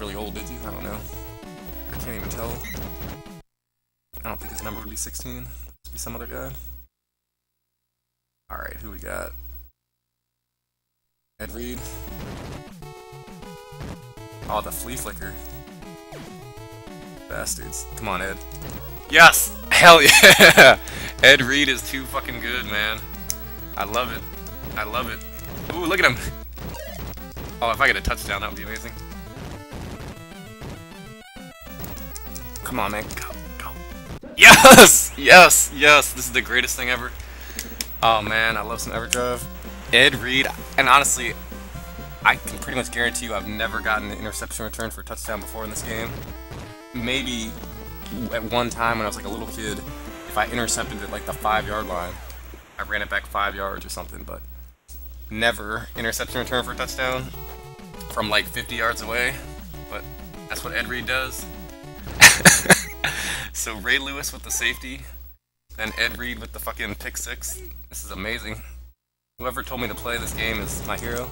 really old, did you? I don't know. I can't even tell. I don't think his number would be 16. Must be some other guy. Alright, who we got? Ed Reed. Oh, the flea flicker. Bastards. Come on, Ed. Yes! Hell yeah! Ed Reed is too fucking good, man. I love it. I love it. Ooh, look at him! Oh, if I get a touchdown, that would be amazing. Come on, man. Go, go. Yes! Yes! Yes! This is the greatest thing ever. Oh, man. I love some Everdrive. Ed Reed, and honestly, I can pretty much guarantee you I've never gotten an interception return for a touchdown before in this game. Maybe at one time when I was like a little kid, if I intercepted at like the five yard line, I ran it back five yards or something, but never interception return for a touchdown from like 50 yards away. But that's what Ed Reed does. so Ray Lewis with the safety, then Ed Reed with the fucking pick six. This is amazing. Whoever told me to play this game is my hero.